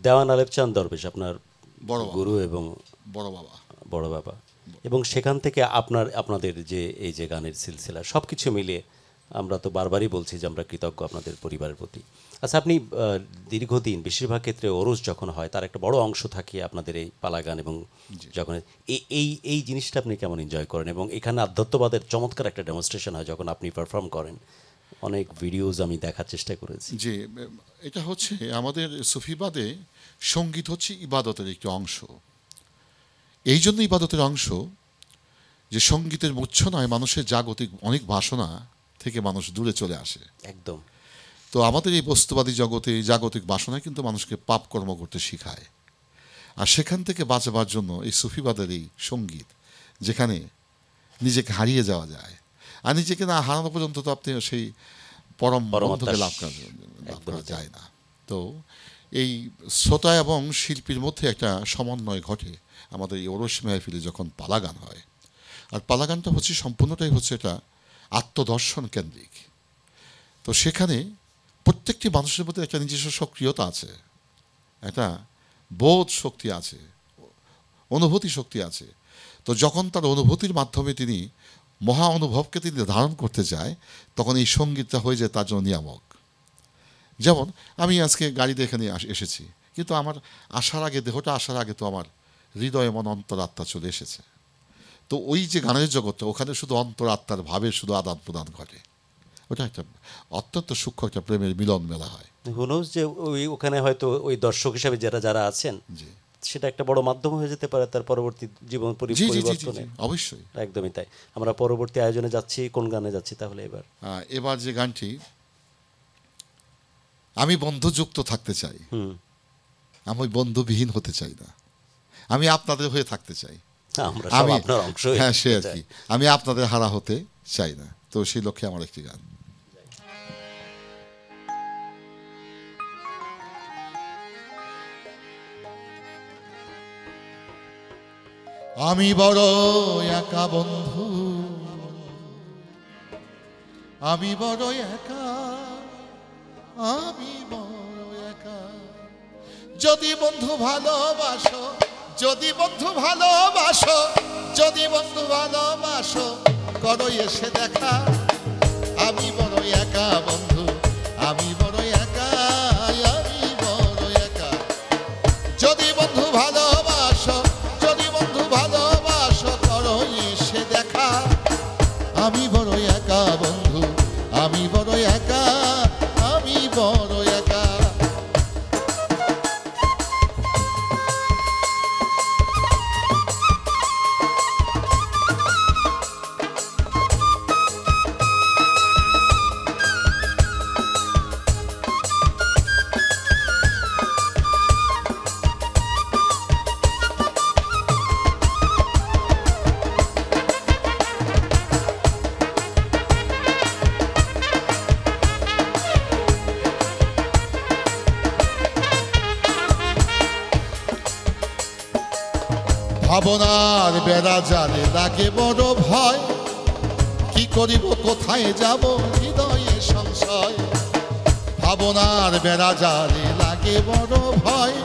দেওয়ান আলেপ চাঁদ দরবেশ আপনার বড় গুরু এবং বড় বাবা। বড় বাবা। এবং সেখান থেকে আপনার আপনাদের যে এই যে গানের সিলসিলা সব কিছু মিলিয়ে আমরা তো বারবারই বলছি যে আমরা কৃতজ্ঞ আপনাদের পরিবারের প্রতি। আচ্ছা আপনি দীর্ঘদিন বেশিরভাগ ক্ষেত্রে ওরস যখন হয় তার একটা বড় অংশ থাকে আপনাদের এই পালা গান এবং যখন এই এই এই জিনিসটা আপনি কেমন এনজয় করেন? এবং এখানে আধ্যাত্মবাদের চমৎকার একটা ডেমনস্ট্রেশন হয় যখন আপনি পারফর্ম করেন। অনেক ভিডিওজ আমি দেখার চেষ্টা করেছি। উম, এটা হচ্ছে আমাদের সুফিবাদে সংগীত হচ্ছে ইবাদতের একটি অংশ। এই জন্য ইবাদতের অংশ যে সঙ্গীতের মূর্ছনায় মানুষের জাগতিক অনেক বাসনা থেকে মানুষ দূরে চলে আসে। একদম। তো আমাদের এই বস্তুবাদী জগতে জাগতিক বাসনা কিন্তু মানুষকে পাপ কর্ম করতে শিখায়। আর সেখান থেকে বাঁচাবার জন্য এই সুফিবাদের এই সংগীত যেখানে নিজেকে হারিয়ে যাওয়া যায়। আর নিজেকে না হারানো পর্যন্ত তো আপনি সেই পরম লাভ করা। যায় না। তো এই শ্রোতা এবং শিল্পীর মধ্যে একটা সমন্বয় ঘটে আমাদের এই ওরস মেহফিলে যখন পালাগান হয়। আর পালাগানটা হচ্ছে সম্পূর্ণটাই হচ্ছে এটা আত্মদর্শন কেন্দ্রিক। তো সেখানে প্রত্যেকটি মানুষের মধ্যে একটা নিজস্ব সক্রিয়তা আছে, একটা বোধ শক্তি আছে, অনুভূতি শক্তি আছে। তো যখন তার অনুভূতির মাধ্যমে তিনি মহা অনুভবকে তিনি ধারণ করতে যায়, তখন এই সঙ্গীতটা হয়ে যায় তার জন্য নিয়ামক। যেমন আমি আজকে গাড়িতে এখানে এসেছি কিন্তু আমার আসার আগে দেহটা আসার আগে তো আমার হৃদয় মন অন্তরাত্মা চলে এসেছে। তো ওই যে গানের জগৎটা ওখানে শুধু অন্তরাত্মার ভাবের শুধু আদান প্রদান ঘটে। ওটা একটা অত্যন্ত সূক্ষ্ম একটা প্রেমের মিলন মেলা হয়। হুনোজ যে ওই ওখানে হয়তো ওই দর্শক হিসাবে যারা যারা আছেন সেটা একটা বড় মাধ্যম হয়ে যেতে পারে তার পরবর্তী জীবন পরিবর্তনে। অবশ্যই। একদমই তাই। আমরা পরবর্তী আয়োজনে যাচ্ছি কোন গানে যাচ্ছি তাহলে এবার? এবার যে গানটি আমি বন্ধুযুক্ত থাকতে চাই। আমি বন্ধুবিহীন হতে চাই না। আমি আপনাদের হয়ে থাকতে চাই। আমি হ্যাঁ সে আর কি। আমি আপনাদের হারা হতে চাই না। তো সেই লক্ষ্যে আমার একটি গান। আমি বড় একা বন্ধু। আমি বড় একা আমি বড় একা। যদি বন্ধু ভালোবাসো, যদি বন্ধু ভালোবাসো, যদি বন্ধু ভালোবাসো, করো এসে দেখা। আমি বড় একা বন্ধু, আমি জানে তাকে বড় ভয় কি করিব, কোথায় যাব, হৃদয়ে সংশয়। ভাবনার বেড়া জালে লাগে বড় ভয়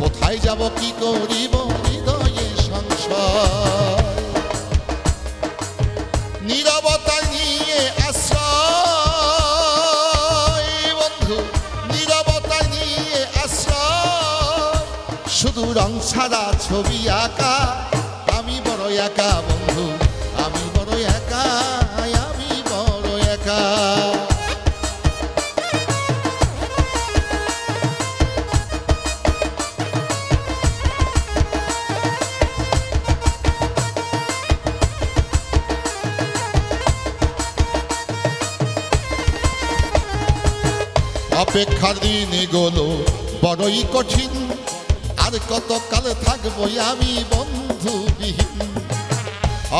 কোথায় যাব, কি করিব, হৃদয়ে সংশয়। নীরবতা নিয়ে আশ্রয়, বন্ধু, নীরবতা নিয়ে আশ্রয়। শুধু রং ছাড়া ছবি আঁকা একা বন্ধু। আমি বড় একা, আমি বড় একা। অপেক্ষার দিন এগোলো, বড়ই কঠিন। আর কত কাল থাকব আমি বন্ধুবিহীন।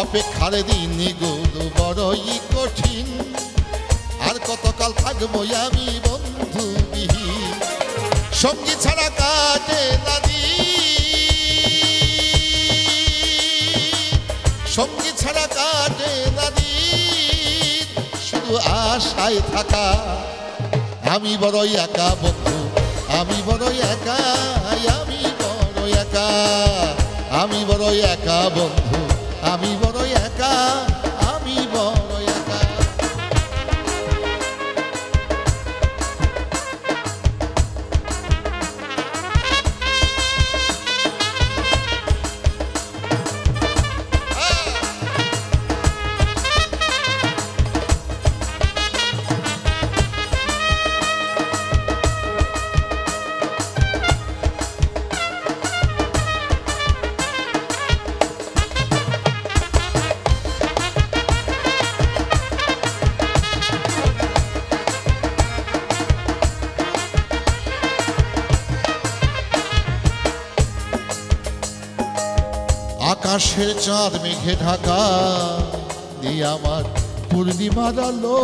অপেক্ষার দিন এগোলো বড়ই কঠিন আর কতকাল থাকব আমি বন্ধুবিহীন সঙ্গী ছাড়া না দিন। সঙ্গী ছাড়া কাটে দিন। শুধু আশায় থাকা আমি বড় একা বন্ধু, আমি বড় একা, আমি বড় একা আমি বড় একা বন্ধু, আমি বড় আকাশের চাঁদ মেঘে ঢাকা দিয়ে আমার পূর্ণিমার আলো।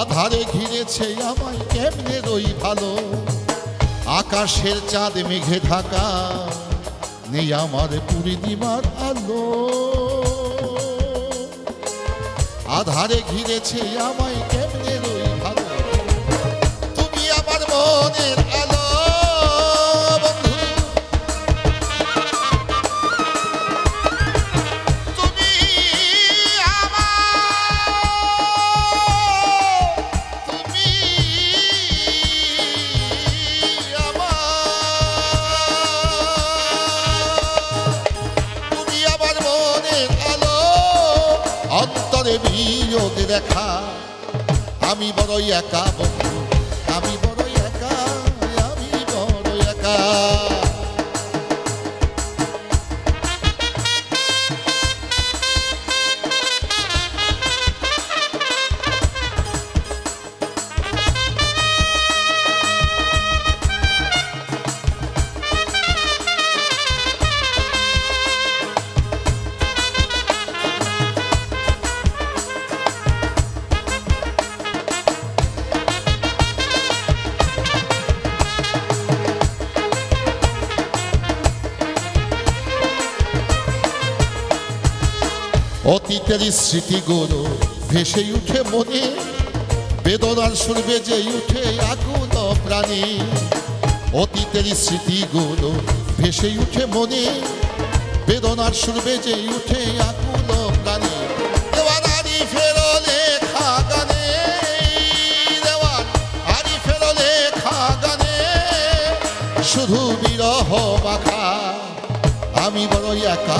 আধারে ঘিরেছে আমায় কেমনে রই ভালো? আকাশের চাঁদ, মেঘে ঢাকা, নেই আমার পূর্ণিমার আলো। আধারে ঘিরেছে আমায় স্মৃতিগুলো ভেসে উঠে মনে, বেদনার সুর বেজে উঠে আগুন প্রাণী। অতীতের স্মৃতিগুলো ভেসে উঠে মনে, বেদনার সুর বেজে উঠে আকুল প্রাণী। শুধু বিরহ মাখা, আমি বড় একা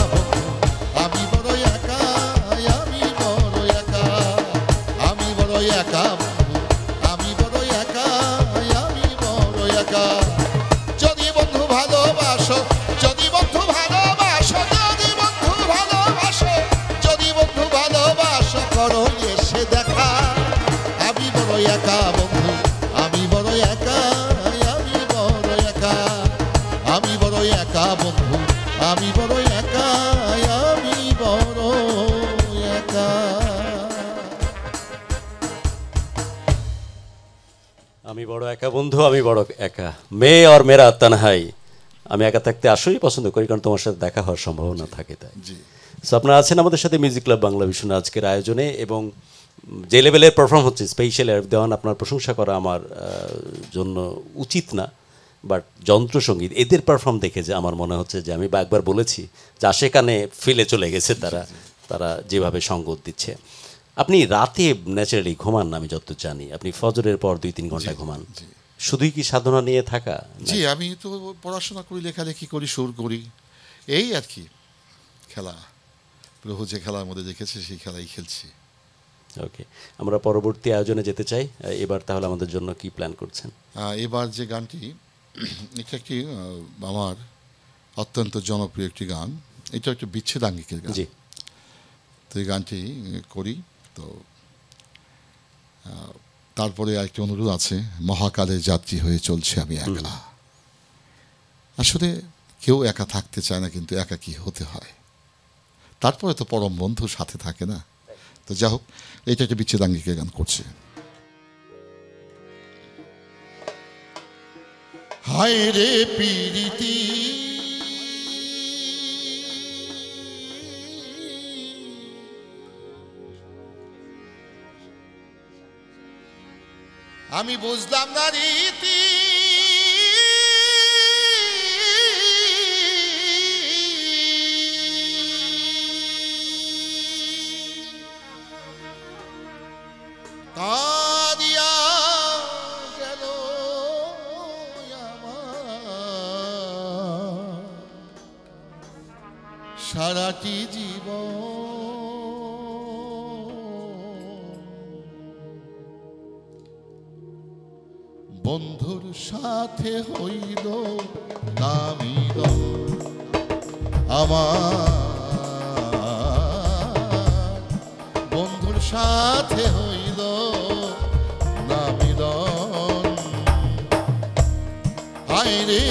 একা বন্ধু আমি বড় একা। মেয়ে আর মেরা তানহাই আমি একা থাকতে আসলেই পছন্দ করি কারণ তোমার সাথে দেখা হওয়ার সম্ভাবনা থাকে তাই। সো আপনারা আছেন আমাদের সাথে মিউজিক ক্লাব বাংলা ভীষণ আজকের আয়োজনে এবং যে লেভেলের পারফর্ম হচ্ছে স্পেশাল এর দেওয়ান আপনার প্রশংসা করা আমার জন্য উচিত না। বাট যন্ত্রসঙ্গীত এদের পারফর্ম দেখে যে আমার মনে হচ্ছে যে আমি বা একবার বলেছি যা সেখানে ফিলে চলে গেছে তারা তারা যেভাবে সঙ্গত দিচ্ছে। আপনি রাতে ন্যাচারালি ঘুমান আমি যত জানি। আপনি ফজরের পর দুই তিন ঘণ্টা ঘুমান। শুধুই কি সাধনা নিয়ে থাকা? জি আমি তো পড়াশোনা করি লেখালেখি করি সুর করি। এই আর কি। খেলা। প্রভু যে খেলার মধ্যে রেখেছে সেই খেলাই খেলছি। ওকে আমরা পরবর্তী আয়োজনে যেতে চাই। এবার তাহলে আমাদের জন্য কি প্ল্যান করছেন? এবার যে গানটি [clears throat] এটা একটি আমার অত্যন্ত জনপ্রিয় একটি গান। এটা একটা বিচ্ছেদ আঙ্গিকের গান। জি। তো এই গানটি করি। তো তারপরে আরেকটি অনুরোধ আছে মহাকালের যাত্রী হয়ে চলছে আমি একলা। আসলে কেউ একা থাকতে চায় না কিন্তু একা কি হতে হয়? তারপরে তো পরম বন্ধু সাথে থাকে না। তো যাই হোক এটা একটা বিচ্ছেদ আঙ্গিকের গান করছে। হায় রে পীড়িতি আমি বুঝলাম না রীতি। সারাটি জীবন সাথে হইল নামিল আমার। বন্ধুর সাথে হইল নামিলন হায় রে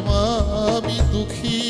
Mamãe, do que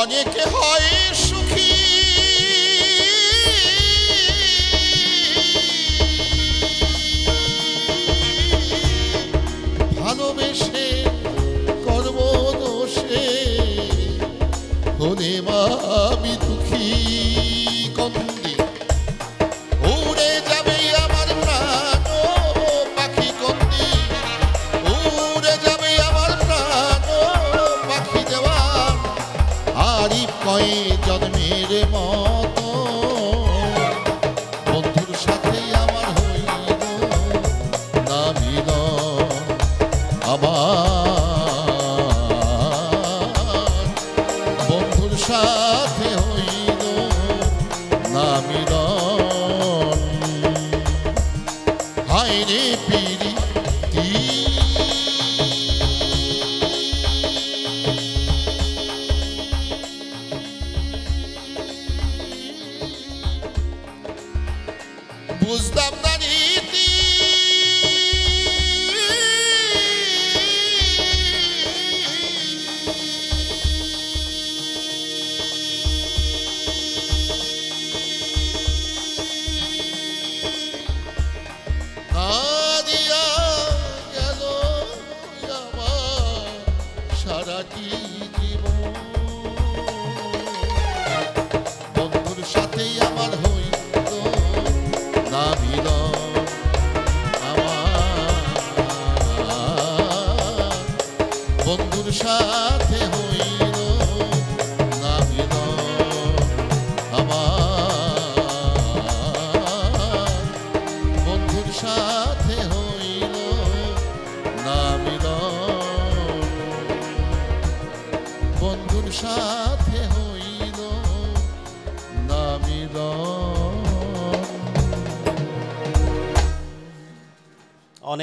অনেকে হয় সুখী। ভালোবেসে কর্মদোষে হলে মা বিধু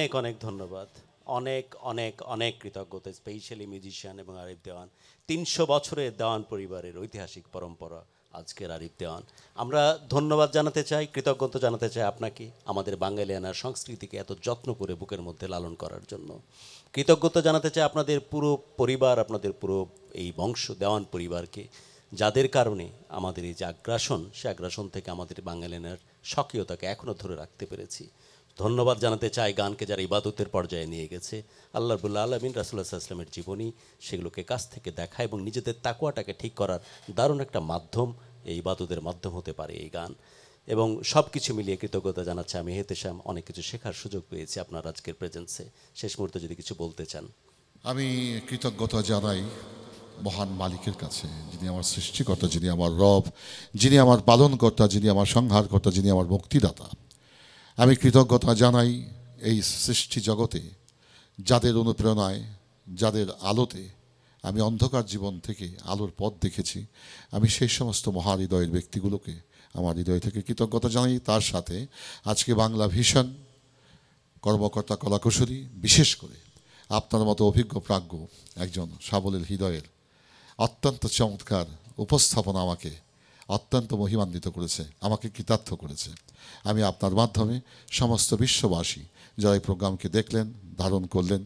অনেক অনেক ধন্যবাদ। অনেক অনেক অনেক কৃতজ্ঞতা স্পেশালি মিউজিশিয়ান এবং আরিফ দেওয়ান। তিনশো বছরের দেওয়ান পরিবারের ঐতিহাসিক পরম্পরা আজকের আরিফ দেওয়ান। আমরা ধন্যবাদ জানাতে চাই, কৃতজ্ঞতা জানাতে চাই আপনাকে আমাদের বাঙালিয়ানার সংস্কৃতিকে এত যত্ন করে বুকের মধ্যে লালন করার জন্য। কৃতজ্ঞতা জানাতে চাই আপনাদের পুরো পরিবার, আপনাদের পুরো এই বংশ, দেওয়ান পরিবারকে, যাদের কারণে আমাদের এই যে আগ্রাসন, সে আগ্রাসন থেকে আমাদের বাঙালিয়ানার স্বকীয়তাকে এখনও ধরে রাখতে পেরেছি। ধন্যবাদ জানাতে চাই গানকে যারা ইবাদতের পর্যায়ে নিয়ে গেছে। আল্লাহ রবুল্লা আলমিন রাসুল্লাহ ইসলামের জীবনী সেগুলোকে কাছ থেকে দেখা এবং নিজেদের তাকুয়াটাকে ঠিক করার দারুণ একটা মাধ্যম এই ইবাদতের মাধ্যম হতে পারে এই গান। এবং সব কিছু মিলিয়ে কৃতজ্ঞতা জানাচ্ছে আমি হেতেশাম, অনেক কিছু শেখার সুযোগ পেয়েছি আপনার আজকের প্রেজেন্সে শেষ মুহূর্তে যদি কিছু বলতে চান। আমি কৃতজ্ঞতা জানাই মহান মালিকের কাছে, যিনি আমার সৃষ্টিকর্তা, যিনি আমার রব, যিনি আমার পালনকর্তা, যিনি আমার সংহারকর্তা, যিনি আমার মুক্তিদাতা। আমি কৃতজ্ঞতা জানাই এই সৃষ্টি জগতে, যাদের অনুপ্রেরণায়, যাদের আলোতে আমি অন্ধকার জীবন থেকে আলোর পথ দেখেছি। আমি সেই সমস্ত মহাহৃদয়ের ব্যক্তিগুলোকে আমার হৃদয় থেকে কৃতজ্ঞতা জানাই। তার সাথে আজকে বাংলা ভীষণ কর্মকর্তা কলাকুশলী, বিশেষ করে আপনার মতো অভিজ্ঞ প্রাজ্ঞ একজন সাবলীল হৃদয়ের অত্যন্ত চমৎকার উপস্থাপনা আমাকে অত্যন্ত মহিমান্বিত করেছে, আমাকে কৃতার্থ করেছে। আমি আপনার মাধ্যমে সমস্ত বিশ্ববাসী যারা এই প্রোগ্রামকে দেখলেন, ধারণ করলেন।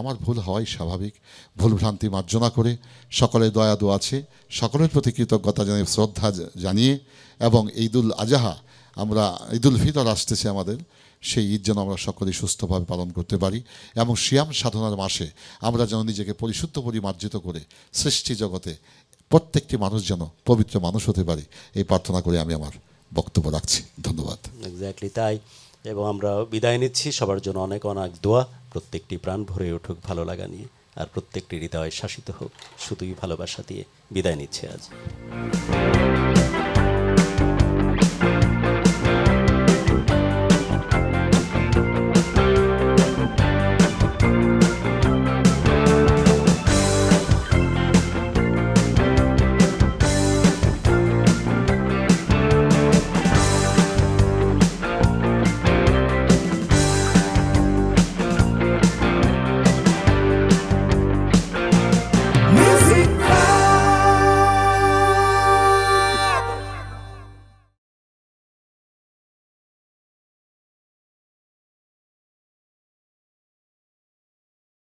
আমার ভুল হওয়াই স্বাভাবিক, ভুল ভ্রান্তি মার্জনা করে সকলের দয়াদু আছে, সকলের প্রতি কৃতজ্ঞতা জানিয়ে শ্রদ্ধা জানিয়ে এবং ঈদুল আজাহা, আমরা ঈদুল ফিতর আসতেছে আমাদের, সেই ঈদ যেন আমরা সকলেই সুস্থভাবে পালন করতে পারি এবং শিয়াম সাধনার মাসে আমরা যেন নিজেকে পরিশুদ্ধ পরিমার্জিত করে সৃষ্টি জগতে প্রত্যেকটি মানুষ যেন পবিত্র মানুষ হতে পারে, এই প্রার্থনা করে আমি আমার বক্তব্য রাখছি। ধন্যবাদ। এক্স্যাক্টলি তাই, এবং আমরা বিদায় নিচ্ছি। সবার জন্য অনেক অনেক দোয়া। প্রত্যেকটি প্রাণ ভরে উঠুক ভালো লাগা নিয়ে, আর প্রত্যেকটি হৃদয় শাসিত হোক। শুধুই ভালোবাসা দিয়ে বিদায় নিচ্ছে আজ।